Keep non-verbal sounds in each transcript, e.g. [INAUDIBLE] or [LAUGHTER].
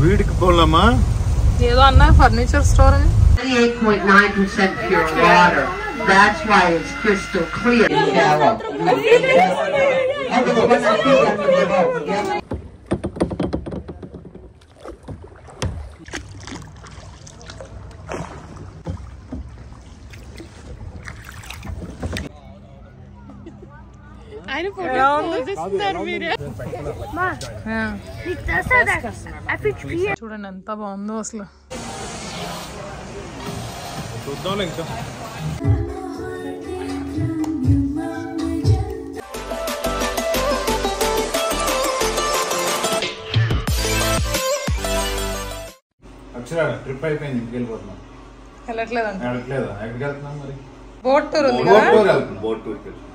வீடுக்கு போலாமா ஏதோ அண்ணா furniture store 38.9% pure water. That's why it's crystal clear. Shallow. చూడండి ఎంత బాగుందో అసలు చూద్దాంలే ఇంకా అక్షర ట్రిప్ అయిపోయింది ఇంటికి వెళ్ళిపోతున్నాం వెళ్ళట్లేదంట అడగలేదా ఎక్కడికి వెళ్తున్నాం మరి బోట్ టూర్ ఉంది బోట్ కదా టూర్ వెళ్తున్నాం బోట్ టూర్కి బోట్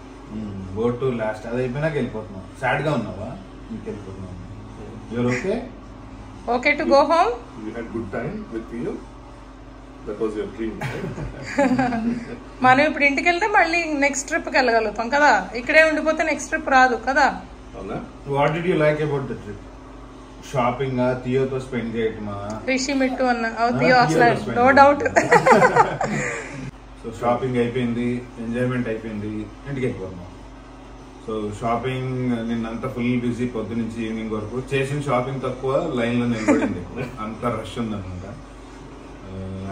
టూర్ లాస్ట్ అది అయిపోయినాక వెళ్ళిపోతున్నాం. సాడ్గా ఉన్నావా? ఇంటికి వెళ్ళిపోతున్నాం you're okay okay to go home you had good time with you that was your dream మనం ఇప్పుడు ఇంటికి వెళ్తే మళ్ళీ నెక్స్ట్ ట్రిప్కి వెళ్ళగలుగుతాం కదా? ఇక్కడే ఉండిపోతే నెక్స్ట్ ట్రిప్ రాదు కదా? What did you like about the trip shopping థియోతో spend చేయటమా? రిషి మిట్టు అన్న అవుతాయో ఆ, అసలు నో. డౌట్ సో షాపింగ్ అయిపోయింది ఎంజాయ్మెంట్ అయిపోయింది ఇంటికి వెళ్ళిపోతున్నాం సో షాపింగ్ నిన్నంతా ఫుల్ బిజీ పొద్దు నుంచి ఈవినింగ్ వరకు. చేసిన షాపింగ్ తక్కువ లైన్లో నిలబడింది అంత రష్ ఉందన్నమాట.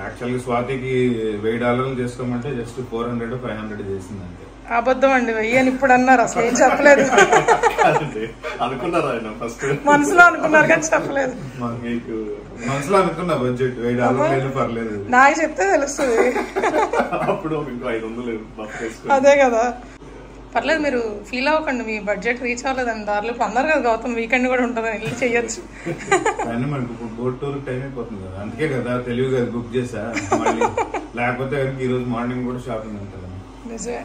యాక్చువల్గా స్వాతికి వెయ్యి డాలర్లు చేసుకోమంటే just four hundred five hundred చేసింది అంతే అబద్ధం అండి వెయ్యని ఇప్పుడు అన్నారు. అసలు ఏం చెప్పలేదు. [LAUGHS] అనుకున్నారా ఆయన ఫస్ట్ మనసులో అనుకున్నారు కానీ చెప్పలేదు. మీకు మనసులో అనుకున్నా బడ్జెట్ వెయ్యి డాలర్లు అయినా పర్లేదు. నాకు చెప్తే తెలుస్తుంది. అప్పుడు ఇంకో ఐదు వందలు అదే కదా. పర్లేదు మీరు ఫీల్ అవ్వకండి. మీ బడ్జెట్ రీచ్ అవ్వలేదండి దారిలో ఇప్పుడు అందరు కదా గౌతమ్. వీకెండ్ కూడా ఉంటుందని వెళ్ళి చెయ్యొచ్చు కానీ మనకు ఇప్పుడు బోట్ టూర్ టైం అయిపోతుంది కదా. అందుకే కదా తెలివి కదా బుక్ చేసా. మళ్ళీ లేకపోతే ఈ రోజు మార్నింగ్ కూడా షాపింగ్ ఉంటుంది నిజమే.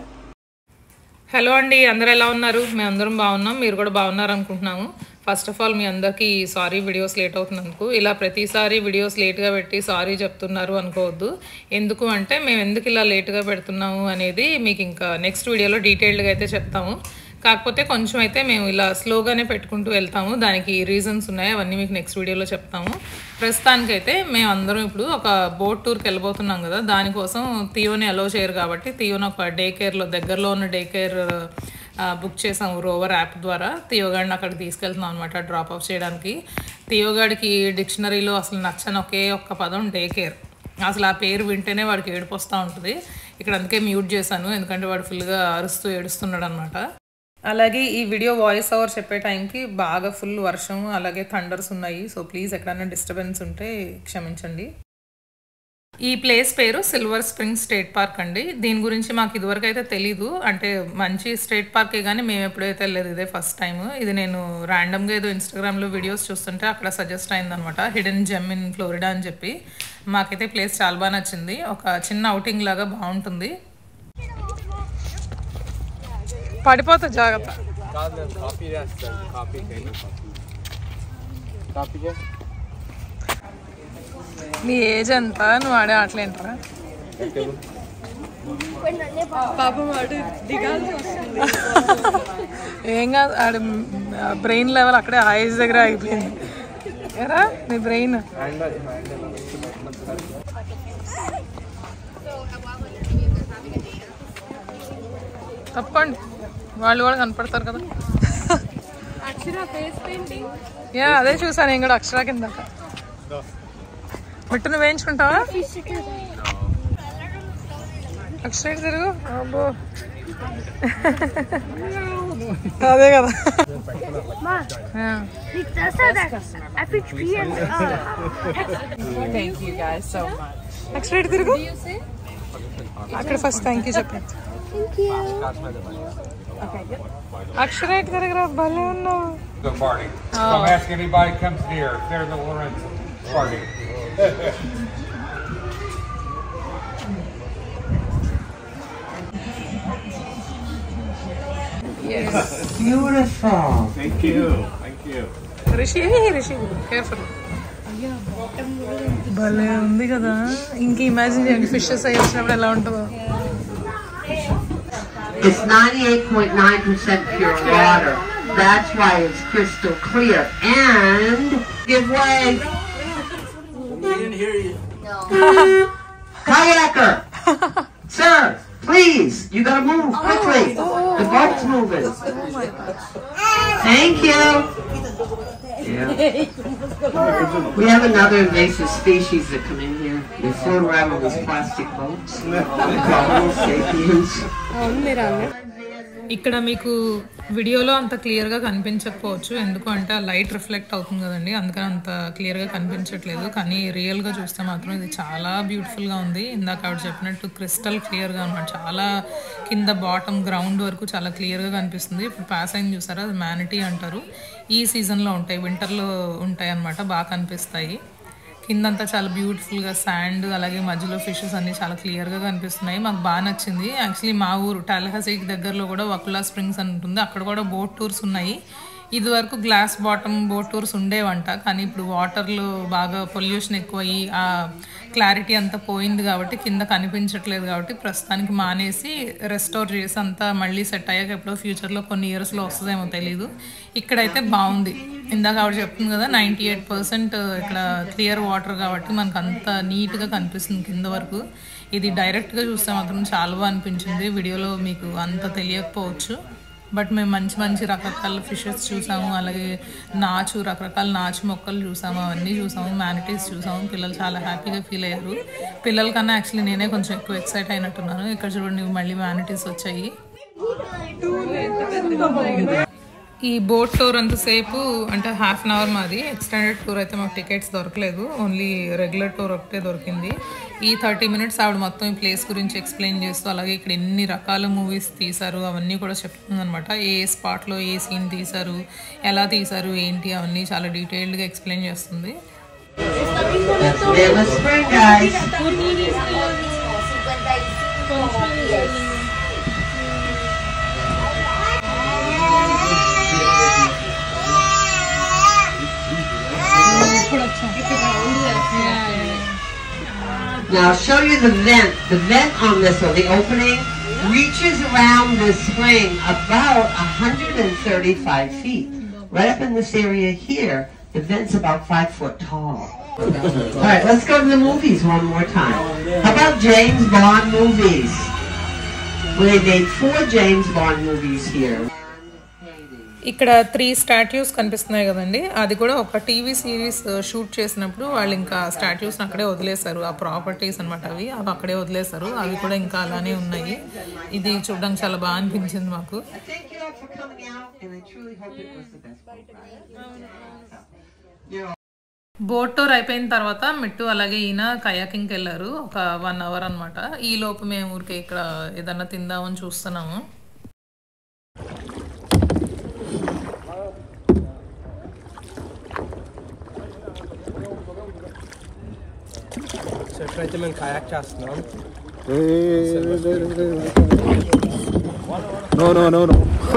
హలో అండి అందరు ఎలా ఉన్నారు? మేము అందరం బాగున్నాం. మీరు కూడా బాగున్నారు అనుకుంటున్నాము ఫస్ట్ ఆఫ్ ఆల్ మీ అందరికీ సారీ వీడియోస్ లేట్ అవుతున్నందుకు. ఇలా ప్రతిసారి వీడియోస్ లేట్గా పెట్టి సారీ చెప్తున్నారు అనుకోవద్దు. ఎందుకు అంటే మేము ఎందుకు ఇలా లేట్గా పెడుతున్నాము అనేది మీకు ఇంకా నెక్స్ట్ వీడియోలో డీటెయిల్డ్గా అయితే చెప్తాము. కాకపోతే కొంచెం అయితే మేము ఇలా స్లోగానే పెట్టుకుంటూ వెళ్తాము. దానికి రీజన్స్ ఉన్నాయి. అవన్నీ మీకు నెక్స్ట్ వీడియోలో చెప్తాము. ప్రస్తుతానికైతే మేము అందరం ఇప్పుడు ఒక బోట్ టూర్కి వెళ్ళబోతున్నాం కదా. దానికోసం తియోని అలో చేయరు కాబట్టి తియోని ఒక డే కేర్లో దగ్గరలో ఉన్న డే కేర్ బుక్ చేసాము రోవర్ యాప్ ద్వారా. తియోగాడిని అక్కడికి తీసుకెళ్తున్నాం అనమాట డ్రాప్ ఆఫ్ చేయడానికి. తియోగాడికి డిక్షనరీలో అసలు నచ్చని ఒకే ఒక్క పదం డే కేర్ అసలు ఆ పేరు వింటేనే వాడికి ఏడుపు వస్తూ ఉంటుంది. ఇక్కడ అందుకే మ్యూట్ చేశాను ఎందుకంటే వాడు ఫుల్గా అరుస్తూ ఏడుస్తున్నాడు అనమాట అలాగే ఈ వీడియో వాయిస్ ఓవర్ చెప్పే టైంకి బాగా ఫుల్ వర్షం అలాగే థండర్స్ ఉన్నాయి. సో ప్లీజ్ ఎక్కడైనా డిస్టర్బెన్స్ ఉంటే క్షమించండి. ఈ ప్లేస్ పేరు సిల్వర్ స్ప్రింగ్ స్టేట్ పార్క్ అండి. దీని గురించి మాకు ఇదివరకు అయితే తెలీదు. అంటే మంచి స్టేట్ పార్కే కానీ మేము ఎప్పుడైతే వెళ్ళలేదు ఇదే ఫస్ట్ టైం ఇది నేను ర్యాండమ్గా ఏదో ఇన్స్టాగ్రామ్లో వీడియోస్ చూస్తుంటే అక్కడ సజెస్ట్ అయిందనమాట. హిడెన్ జెమ్ ఇన్ ఫ్లోరిడా అని చెప్పి. మాకైతే ప్లేస్ చాలా బాగా నచ్చింది. ఒక చిన్న అవుటింగ్ లాగా బాగుంటుంది. పడిపోతా జాగ్రత్త. నీ ఏజ్ ఎంత నువ్వు ఆడే ఆటలేంటరా ఏం కాదు ఆడి బ్రెయిన్ లెవెల్ అక్కడే ఏజ్ దగ్గర ఆగిపోయింది ఎరా నీ బ్రెయిన్? తప్పండి. వాళ్ళు కూడా కనపడతారు కదా. యా అదే చూసాను నేను కూడా అక్షర కింద. బిట్టు నువ్వు వేయించుకుంటావా అక్షర ఇటు తిరుగు. అబ్బో. అదే కదా. Yeah. Thank you guys so much. Akshara ఇటు తిరుగు? అక్కడ ఫస్ట్ థ్యాంక్ యూ చెప్పండి అక్షర ఇటు తిరగరా? భలే ఉన్నావు. the party. Don't ask anybody comes near. They're the Lorenzo party. Beautiful. Thank you thank you Rishi Rishi careful భలే ఉంది కదా ఇంక ఇమాజిన్ చేయండి ఫిషెస్ అవి వచ్చినప్పుడు ఎలా ఉంటుందో It's 98.9% pure water. That's why it's crystal clear. And give way hear you. No. [LAUGHS] Kayaker! Sir, please, you gotta move quickly. The boat's moving. Thank you. Yeah. We have another invasive species that come in here. They float around on these plastic boats. [LAUGHS] Sapiens. ఇక్కడ మీకు వీడియోలో అంత క్లియర్గా కనిపించకపోవచ్చు. ఎందుకు అంటే ఆ light reflect అవుతుంది కదండి. అందుకని అంత క్లియర్గా కనిపించట్లేదు. కానీ రియల్గా చూస్తే మాత్రం ఇది చాలా బ్యూటిఫుల్గా ఉంది. ఇందాక ఆవిడ చెప్పినట్టు క్రిస్టల్ క్లియర్గా అనమాట చాలా కింద బాటమ్ గ్రౌండ్ వరకు చాలా క్లియర్గా కనిపిస్తుంది. ఇప్పుడు పాస్ అయింది చూసారా? అది మ్యానిటీ అంటారు. ఈ సీజన్లో ఉంటాయి. వింటర్లో ఉంటాయి అన్నమాట బాగా కనిపిస్తాయి. కిందంతా చాలా బ్యూటిఫుల్గా శాండ్ అలాగే మధ్యలో ఫిషెస్ అన్ని చాలా క్లియర్గా కనిపిస్తున్నాయి. మాకు బాగా నచ్చింది. యాక్చువల్లీ మా ఊరు టాలహసీకి దగ్గరలో కూడా వకులా స్ప్రింగ్స్ అని ఉంటుంది. అక్కడ కూడా బోట్ టూర్స్ ఉన్నాయి. ఇది వరకు గ్లాస్ బాటమ్ బోట్ టూర్స్ ఉండేవంట. కానీ ఇప్పుడు వాటర్లో బాగా పొల్యూషన్ ఎక్కువయ్యి ఆ క్లారిటీ అంతా పోయింది కాబట్టి కింద కనిపించట్లేదు కాబట్టి ప్రస్తుతానికి మానేసి రెస్టోర్ చేసి అంతా మళ్ళీ సెట్ అయ్యాక ఎప్పుడో ఫ్యూచర్లో కొన్ని ఇయర్స్లో వస్తుందేమో తెలీదు. ఇక్కడైతే బాగుంది. ఇందాక ఆవిడ చెప్తుంది కదా నైంటీ ఎయిట్ పర్సెంట్ ఇక్కడ క్లియర్ వాటర్ కాబట్టి మనకు అంత నీట్గా కనిపిస్తుంది కింద వరకు. ఇది డైరెక్ట్గా చూస్తే మాత్రం చాలా బాగా అనిపించింది. వీడియోలో మీకు అంత తెలియకపోవచ్చు. బట్ మేము మంచి మంచి రకరకాల ఫిషెస్ చూసాము. అలాగే నాచు రకరకాల నాచు మొక్కలు చూసాము. అవన్నీ చూసాము. మ్యానిటీస్ చూసాము. పిల్లలు చాలా హ్యాపీగా ఫీల్ అయ్యారు. పిల్లల కన్నా యాక్చువల్లీ నేనే కొంచెం ఎక్కువ ఎక్సైట్ అయినట్టున్నాను. ఇక్కడ చూడండి మళ్ళీ మ్యానిటీస్ వచ్చాయి. ఈ బోట్ టూర్ అంతసేపు అంటే హాఫ్ అన్ అవర్ మాది. ఎక్స్టెండెడ్ టూర్ అయితే మాకు టికెట్స్ దొరకలేదు. ఓన్లీ రెగ్యులర్ టూర్ ఒకటే దొరికింది. ఈ థర్టీ మినిట్స్ ఆవిడ మొత్తం ఈ ప్లేస్ గురించి ఎక్స్ప్లెయిన్ చేస్తూ అలాగే ఇక్కడ ఎన్ని రకాల మూవీస్ తీశారు అవన్నీ కూడా చెప్తుంది అనమాట ఏ స్పాట్లో ఏ సీన్ తీశారు ఎలా తీశారు ఏంటి అవన్నీ చాలా డీటెయిల్డ్గా ఎక్స్ప్లెయిన్ చేస్తుంది. Spring, guys. Now I'll show you the vent. The vent on this one, the opening, reaches around this spring about 135 feet. Right up in this area here, the vent's about five foot tall. [LAUGHS] All right, let's go to the movies one more time. How about James Bond movies? Well, they made four James Bond movies here. ఇక్కడ three statues కనిపిస్తున్నాయి కదండి. అది కూడా ఒక TV series shoot uh, చేసినప్పుడు వాళ్ళు ఇంకా statues అక్కడే వదిలేశారు. ఆ ప్రాపర్టీస్ అనమాట అవి. అవి అక్కడే వదిలేశారు. అవి కూడా ఇంకా అలానే ఉన్నాయి. ఇది చూడడానికి చాలా బాగా అనిపించింది మాకు. బోట్ టూర్ అయిపోయిన తర్వాత మిట్టు అలాగే ఈయన కయాకింగ్కి వెళ్ళారు. ఒక వన్ అవర్ అనమాట ఈ లోపు మేము ఊరికే ఇక్కడ ఏదన్నా తిందామని చూస్తున్నాము. Könnte man einen Kajakkasten haben? Nee, nee, nee, No, no, no, no. [LAUGHS]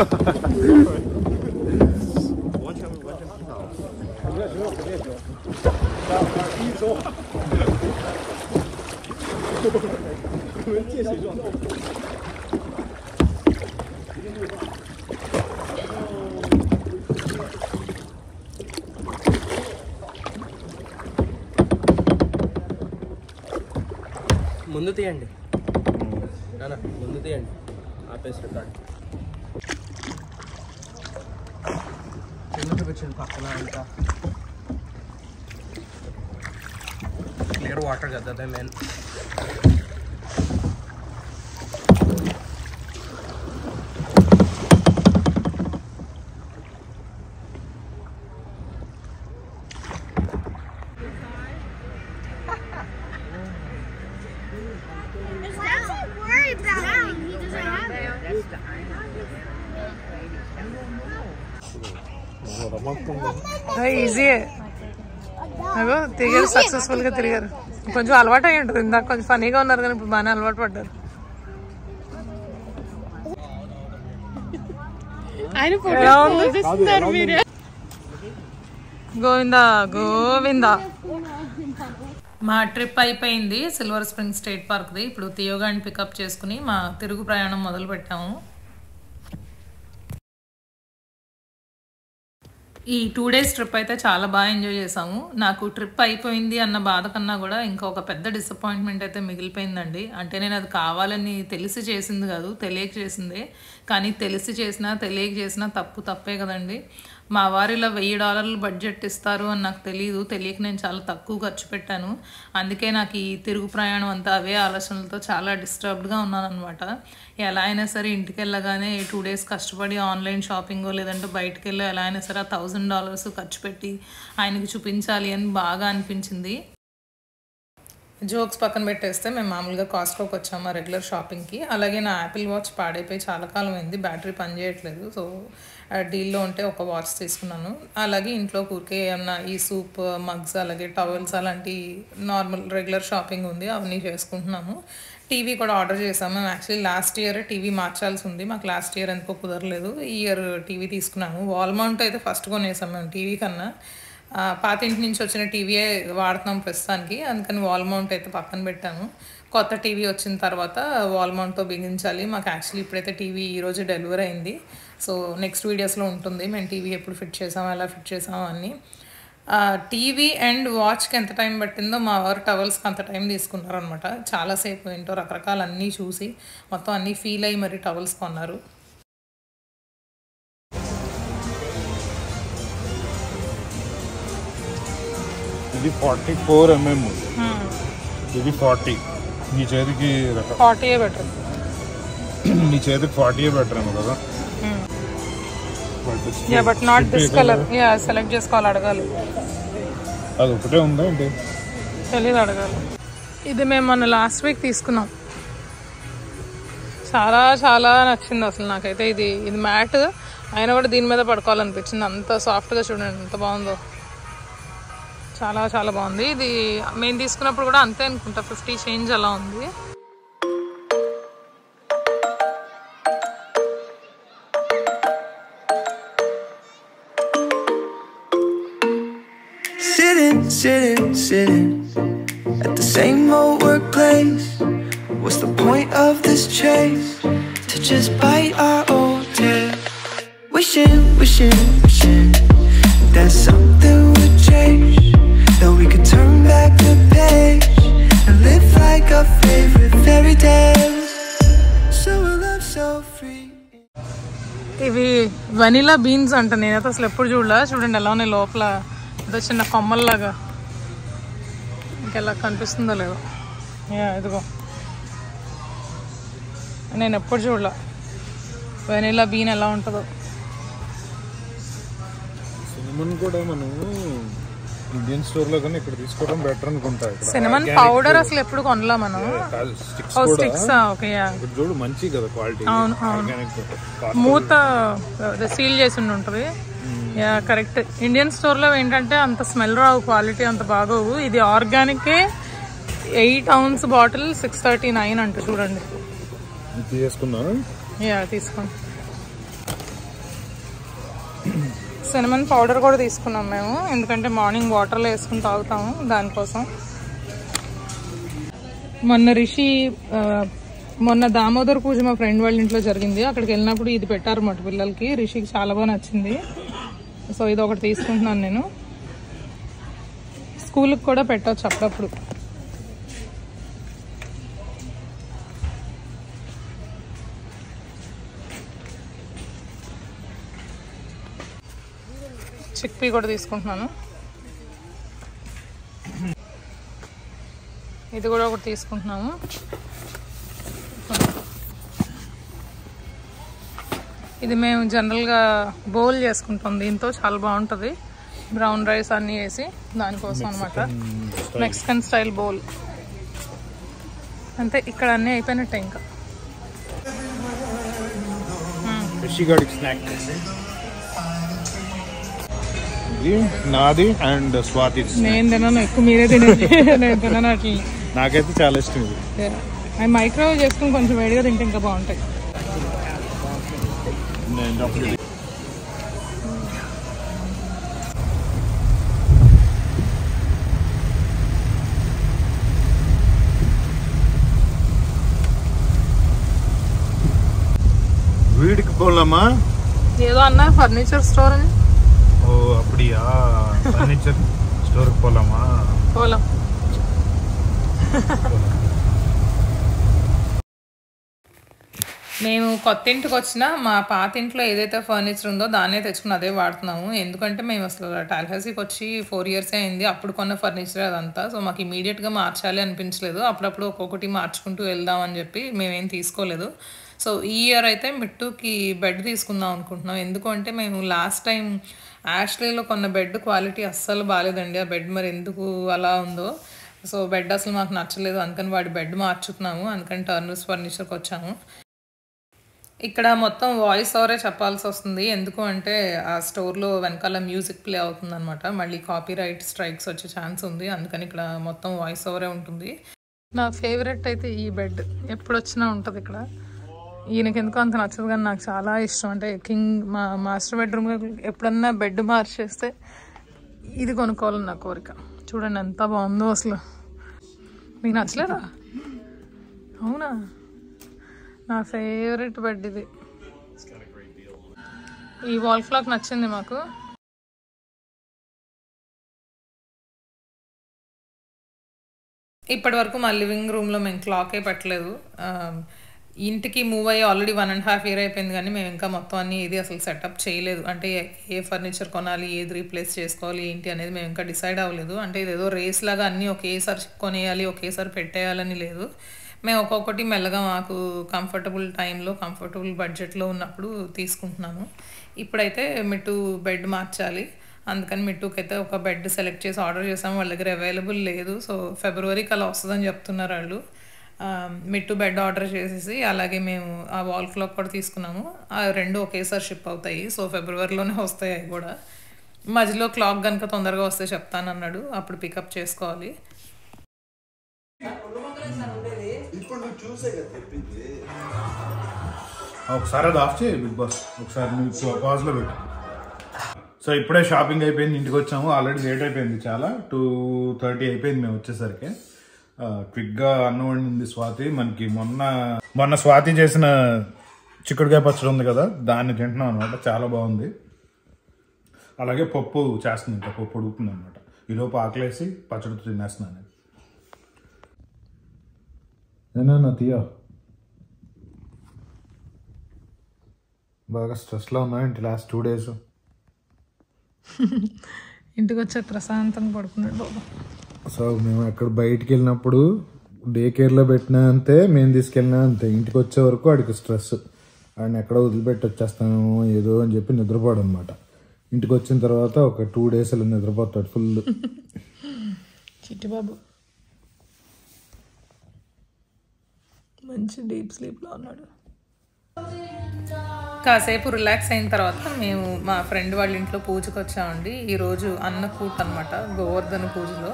ముందు తీయండి. నాన్న ముందు తీయండి. ఆపేసి రికార్డ్ కింద చూపించండి పక్కన అంతా. క్లియర్ వాటర్ కదా మెయిన్ తిరిగారు సక్సెస్ఫుల్గా తిరిగారు. కొంచెం అలవాటు అయ్యి ఉంటుంది. ఇందాక కొంచెం ఫనీగా ఉన్నారు కానీ ఇప్పుడు బాగానే అలవాటు పడ్డారు? గోవిందా గోవిందా. మా ట్రిప్ అయిపోయింది సిల్వర్ స్ప్రింగ్ స్టేట్ పార్క్ది. ఇప్పుడు తియోగాని పికప్ చేసుకుని మా తిరుగు ప్రయాణం మొదలు పెట్టాము ఈ టూ డేస్ ట్రిప్ అయితే చాలా బాగా ఎంజాయ్ చేసాము నాకు ట్రిప్ అయిపోయింది అన్న బాధ కన్నా కూడా ఇంకొక పెద్ద డిసప్పాయింట్మెంట్ అయితే మిగిలిపోయిందండి. అంటే నేను అది కావాలని తెలిసి చేసింది కాదు తెలియక చేసిందే. కానీ తెలిసి చేసినా తెలియక చేసినా తప్పు తప్పే కదండి. మా వారు ఇలా వెయ్యి డాలర్లు బడ్జెట్ ఇస్తారు అని నాకు తెలియదు తెలియక నేను చాలా తక్కువ ఖర్చు పెట్టాను. అందుకే నాకు ఈ తిరుగు ప్రయాణం అంతా అవే ఆలోచనలతో చాలా డిస్టర్బ్డ్గా ఉన్నాను అనమాట ఎలా అయినా సరే ఇంటికి వెళ్ళగానే టూ డేస్ కష్టపడి ఆన్లైన్ షాపింగో లేదంటే బయటకు వెళ్ళి ఎలా అయినా సరే ఆ థౌజండ్ డాలర్స్ ఖర్చు పెట్టి ఆయనకి చూపించాలి అని బాగా అనిపించింది. జోక్స్ పక్కన పెట్టేస్తే మేము మామూలుగా కాస్ట్కోకి వచ్చాము మా రెగ్యులర్ షాపింగ్కి. అలాగే నా యాపిల్ వాచ్ పాడైపోయి చాలా కాలం అయింది. బ్యాటరీ పనిచేయట్లేదు. సో డీల్లో ఉంటే ఒక వాచ్ తీసుకున్నాను. అలాగే ఇంట్లో కూరికే ఏమన్నా ఈ సూప్ మగ్స్ అలాగే టవల్స్ అలాంటి నార్మల్ రెగ్యులర్ షాపింగ్ ఉంది అవన్నీ చేసుకుంటున్నాము. టీవీ కూడా ఆర్డర్ చేసాము మేము యాక్చువల్లీ లాస్ట్ ఇయర్ టీవీ మార్చాల్సి ఉంది. మాకు లాస్ట్ ఇయర్ ఎందుకో కుదరలేదు. ఈ ఇయర్ టీవీ తీసుకున్నాము. వాల్ మౌంట్ అయితే ఫస్ట్ కొనేసాం మేము టీవీ కన్నా. పాతింటి నుంచి వచ్చిన టీవీయే వాడుతున్నాం ప్రస్తుతానికి. అందుకని వాల్ మౌంట్ అయితే పక్కన పెట్టాము. కొత్త టీవీ వచ్చిన తర్వాత వాల్ మౌంట్తో బిగించాలి. మాకు యాక్చువల్లీ ఇప్పుడైతే టీవీ ఈరోజు డెలివరీ అయింది. సో నెక్స్ట్ వీడియోస్లో ఉంటుంది. మేము టీవీ ఎప్పుడు ఫిట్ చేసాము ఎలా ఫిట్ చేసాము అన్నీ టీవీ అండ్ వాచ్కి ఎంత టైం పట్టిందో మా వారు టవల్స్కి అంత టైం తీసుకున్నారనమాట చాలాసేపు ఏంటో రకరకాల అన్నీ చూసి మొత్తం అన్నీ ఫీల్ అయ్యి మరి టవల్స్ కొన్నారు. ఇది ఫార్టీ ఫోర్ ఎంఎం. ఇది ఫార్టీ. నీ చేతికి ఫార్టీయే బెటర్. నీ చేతికి ఫార్టీ బెటర్ ఏమో కదా. Yeah but not this colour yeah select చేసుకోవాలి అడగాలి. అది ఒకటే ఉందా ఏంటి? అడగాలి. ఇది మేము మొన్న లాస్ట్ వీక్ తీసుకున్నాం. చాలా చాలా నచ్చింది అసలు నాకైతే ఇది. ఇది మ్యాట్ అయినా కూడా దీని మీద పడుకోవాలనిపించింది. అంత సాఫ్ట్గా చూడండి ఎంత బాగుందో. చాలా చాలా బాగుంది. ఇది మేము తీసుకున్నప్పుడు కూడా అంతే అనుకుంటా. ఫిఫ్టీ చేంజ్ అలా ఉంది. Sitting, sitting, sitting at the same old workplace. What's the point of this chase? To just bite our old tail. Wishing, wishing, wishing that something would change. That we could turn back the page and live like our favorite fairy tales. So we'll love so free. ఇవి vanilla beans అంట నేనైతే అసలు ఎప్పుడు చూడలే చూడండి ఎలా ఉన్నాయి లోపల ఏదో చిన్న కొమ్మల్లాగా. ఇంకెలా కనిపిస్తుందో లేదో. యా ఇదిగో. నేను ఎప్పుడు చూడలే. వెనీలా బీన్ ఎలా ఉంటుందో. సినిమన్ కూడా మనం ఇండియన్ స్టోర్లో కానీ ఇక్కడ తీసుకోవడం బెటర్ అనుకుంటా. సినిమన్ పౌడర్ అసలు ఎప్పుడు కొనలా మనం? స్టిక్స్ ఓకే చూడు మంచి కదా క్వాలిటీ అవును, అవును. మూత సీల్ చేసి ఉండి ఉంటుంది. Yeah correct. ఇండియన్ స్టోర్లో ఏంటంటే అంత స్మెల్ రావు క్వాలిటీ అంత బాగోవు. ఇది organic eight ounce bottle six thirty nine అంట చూడండి. తీసుకున్నా యా తీసుకోండి. సినమన్ పౌడర్ కూడా తీసుకున్నాం మేము. ఎందుకంటే మార్నింగ్ వాటర్లో వేసుకుని తాగుతాము దానికోసం. మొన్న రిషి మొన్న దామోదర్ పూజ మా ఫ్రెండ్ వాళ్ళ ఇంట్లో జరిగింది. అక్కడికి వెళ్ళినప్పుడు ఇది పెట్టారు మాట పిల్లలకి. రిషికి చాలా బాగా నచ్చింది. సో ఇది ఒకటి తీసుకుంటున్నాను నేను. స్కూల్కి కూడా పెట్టవచ్చు అప్పుడప్పుడు. చిక్పీ కూడా తీసుకుంటున్నాను. ఇది కూడా ఒకటి తీసుకుంటున్నాము. ఇది మేము జనరల్గా బౌల్ చేసుకుంటాం. దీంతో చాలా బాగుంటుంది. బ్రౌన్ రైస్ అన్నీ వేసి దానికోసం అనమాట మెక్సికన్ స్టైల్ బౌల్ అంతే ఇక్కడ అన్నీ అయిపోయినట్టే ఇంకా నాది అండ్ స్వాతి నేను తినను ఎక్కువ మీరే తినండి [LAUGHS] నేను తినను అట్లా నాకైతే చాలా ఇష్టం ఇది. మైక్రోవేవ్ చేసుకుని కొంచెం వేడిగా తింటే ఇంకా బాగుంటాయి. నేను chocolate. వీడికి పోలమ్మా ఏదో అన్నా ఫర్నిచర్ స్టోర్ అని ఓ ఫర్నిచర్ స్టోర్కి పోలామా పోలాం మేము కొత్త ఇంటికి వచ్చిన మా పాత ఇంట్లో ఏదైతే ఫర్నిచర్ ఉందో దాన్నే తెచ్చుకుని అదే వాడుతున్నాము. ఎందుకంటే మేము అసలు టాల్హసీకి వచ్చి ఫోర్ ఇయర్స్ అయింది. అప్పుడు కొన్న ఫర్నిచర్ అదంతా. సో మాకు ఇమీడియట్గా మార్చాలి అనిపించలేదు. అప్పుడప్పుడు ఒక్కొక్కటి మార్చుకుంటూ వెళ్దాం అని చెప్పి మేమేం తీసుకోలేదు. సో ఈ ఇయర్ అయితే మిట్టుకి బెడ్ తీసుకుందాం అనుకుంటున్నాం. ఎందుకంటే మేము లాస్ట్ టైం యాష్లీలో కొన్న బెడ్ క్వాలిటీ అస్సలు బాగాలేదండి ఆ బెడ్ మరి ఎందుకు అలా ఉందో. సో బెడ్ అసలు మాకు నచ్చలేదు. అందుకని వాడి బెడ్ మార్చుకున్నాము. అందుకని టర్నర్స్ ఫర్నిచర్కి వచ్చాము. ఇక్కడ మొత్తం వాయిస్ ఓవరే చెప్పాల్సి వస్తుంది. ఎందుకు అంటే ఆ స్టోర్లో వెనకాల మ్యూజిక్ ప్లే అవుతుందనమాట మళ్ళీ కాపీ రైట్ స్ట్రైక్స్ వచ్చే ఛాన్స్ ఉంది. అందుకని ఇక్కడ మొత్తం వాయిస్ ఓవరే ఉంటుంది. నా ఫేవరెట్ అయితే ఈ బెడ్ ఎప్పుడు వచ్చినా ఉంటుంది ఇక్కడ. ఈయనకి ఎందుకో అంత నచ్చదు కానీ నాకు చాలా ఇష్టం. అంటే కింగ్ మా మాస్టర్ బెడ్రూమ్ ఎప్పుడన్నా బెడ్ మార్చేస్తే ఇది కొనుక్కోవాలని నా కోరిక. చూడండి ఎంత బాగుందో అసలు. మీకు నచ్చలేదా? అవునా? నా ఫేవరెట్ బెడ్ ఇది. ఈ వాల్ క్లాక్ నచ్చింది మాకు. ఇప్పటి వరకు మా లివింగ్ రూమ్లో మేము క్లాకే పెట్టలేదు. ఇంటికి మూవ్ అయ్యి already one and half year అయిపోయింది కానీ మేము ఇంకా మొత్తం అన్ని ఏది అసలు సెటప్ చేయలేదు. అంటే ఏ ఫర్నిచర్ కొనాలి ఏది రీప్లేస్ చేసుకోవాలి ఏంటి అనేది మేము ఇంకా డిసైడ్ అవ్వలేదు. అంటే ఇదేదో రేస్ లాగా అన్నీ ఒకేసారి కొనేయాలి ఒకేసారి పెట్టేయాలని లేదు. మేము ఒక్కొక్కటి మెల్లగా మాకు కంఫర్టబుల్ టైంలో కంఫర్టబుల్ బడ్జెట్లో ఉన్నప్పుడు తీసుకుంటున్నాము. ఇప్పుడైతే మిట్టు బెడ్ మార్చాలి. అందుకని మిట్టుకి అయితే ఒక బెడ్ సెలెక్ట్ చేసి ఆర్డర్ చేసాము. వాళ్ళ దగ్గర అవైలబుల్ లేదు. సో ఫిబ్రవరికి అలా వస్తుందని చెప్తున్నారు వాళ్ళు. మిట్టు బెడ్ ఆర్డర్ చేసేసి అలాగే మేము ఆ వాల్ క్లాక్ కూడా తీసుకున్నాము. ఆ రెండు ఒకేసారి షిప్ అవుతాయి. సో ఫిబ్రవరిలోనే వస్తాయి అవి కూడా. మధ్యలో క్లాక్ కనుక తొందరగా వస్తే చెప్తానన్నాడు. అప్పుడు పికప్ చేసుకోవాలి. ఒకసారి అది ఆఫ్ చేయి బిగ్ బాస్ ఒకసారి నువ్వు పాజ్లో పెట్టు సో ఇప్పుడే షాపింగ్ అయిపోయింది ఇంటికి వచ్చాము. ఆల్రెడీ లేట్ అయిపోయింది చాలా. టూ థర్టీ అయిపోయింది మేము వచ్చేసరికి. ఆ, క్విక్గా అన్నం వండింది స్వాతి. మనకి మొన్న మొన్న స్వాతి చేసిన చిక్కుడుకాయ పచ్చడి ఉంది కదా దాన్ని తింటున్నాం అనమాట చాలా బాగుంది. అలాగే పప్పు చేస్తుంది ఇంకా పప్పు ఉడుకుతుంది అనమాట ఈలోపు ఆకలేసి పచ్చడితో తినేస్తున్నాను ఏనా తీయా బాగా స్ట్రెస్లో ఉన్నా ఏంటి లాస్ట్ టూ డేస్ ఇంటికి వచ్చే ప్రశాంతంగా పడుకున్నాడు బాబా. సో మేము అక్కడ బయటికి వెళ్ళినప్పుడు డే కేర్లో పెట్టినా అంతే మేము తీసుకెళ్ళినా అంతే. ఇంటికి వచ్చే వరకు వాడికి స్ట్రెస్ ఆయన ఎక్కడ వదిలిపెట్టి వచ్చేస్తాను ఏదో అని చెప్పి నిద్రపోడు అనమాట ఇంటికి వచ్చిన తర్వాత ఒక టూ డేస్ అలా నిద్రపోతాడు ఫుల్ [LAUGHS] చిట్టిబాబు మంచి డీప్ స్లీప్లో ఉన్నాడు. కాసేపు రిలాక్స్ అయిన తర్వాత మేము మా ఫ్రెండ్ వాళ్ళ ఇంట్లో పూజకు వచ్చామండి. ఈరోజు అన్నకూట అనమాట గోవర్ధన పూజలో.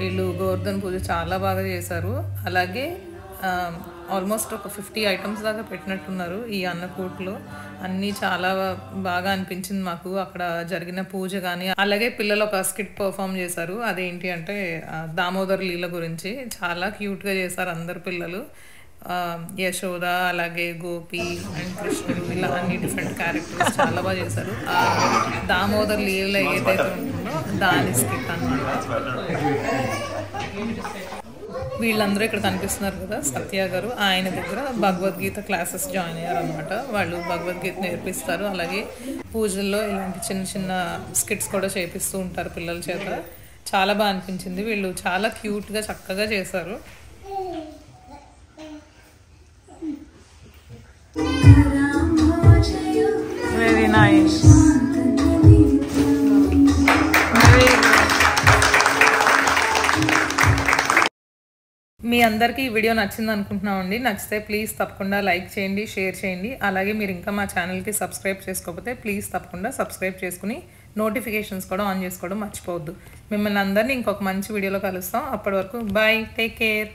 వీళ్ళు గోవర్ధన పూజ చాలా బాగా చేశారు. అలాగే ఆల్మోస్ట్ ఒక ఫిఫ్టీ ఐటమ్స్ దాకా పెట్టినట్టున్నారు ఈ అన్నకూట్లో. అన్నీ చాలా బాగా అనిపించింది మాకు. అక్కడ జరిగిన పూజ కానీ అలాగే పిల్లలు ఒక స్కిట్ పర్ఫామ్ చేశారు. అదేంటి అంటే దామోదర్ లీల గురించి. చాలా క్యూట్గా చేశారు అందరు పిల్లలు. యశోద అలాగే గోపి అండ్ కృష్ణుడు ఇలా అన్ని డిఫరెంట్ క్యారెక్టర్స్ చాలా బాగా చేశారు. దామోదర్ లీలలో ఏదైతే ఉంటుందో దాని స్కిట్ అనమాట వీళ్ళందరూ ఇక్కడ కనిపిస్తున్నారు కదా సత్య గారు ఆయన దగ్గర భగవద్గీత క్లాసెస్ జాయిన్ అయ్యారు అనమాట వాళ్ళు భగవద్గీత నేర్పిస్తారు. అలాగే పూజల్లో ఇలాంటి చిన్న చిన్న స్కిట్స్ కూడా చేపిస్తూ ఉంటారు పిల్లల చేత. చాలా బాగా అనిపించింది. వీళ్ళు చాలా క్యూట్గా చక్కగా చేశారు. వెరీ నైస్ మీ అందరికీ ఈ వీడియో నచ్చింది అనుకుంటున్నామండి. నచ్చితే ప్లీజ్ తప్పకుండా లైక్ చేయండి షేర్ చేయండి. అలాగే మీరు ఇంకా మా ఛానల్కి సబ్స్క్రైబ్ చేసుకోకపోతే ప్లీజ్ తప్పకుండా సబ్స్క్రైబ్ చేసుకుని నోటిఫికేషన్స్ కూడా ఆన్ చేసుకోవడం మర్చిపోవద్దు. మిమ్మల్ని అందరినీ ఇంకొక మంచి వీడియోలో కలుస్తాం. అప్పటి వరకు బాయ్ టేక్ కేర్.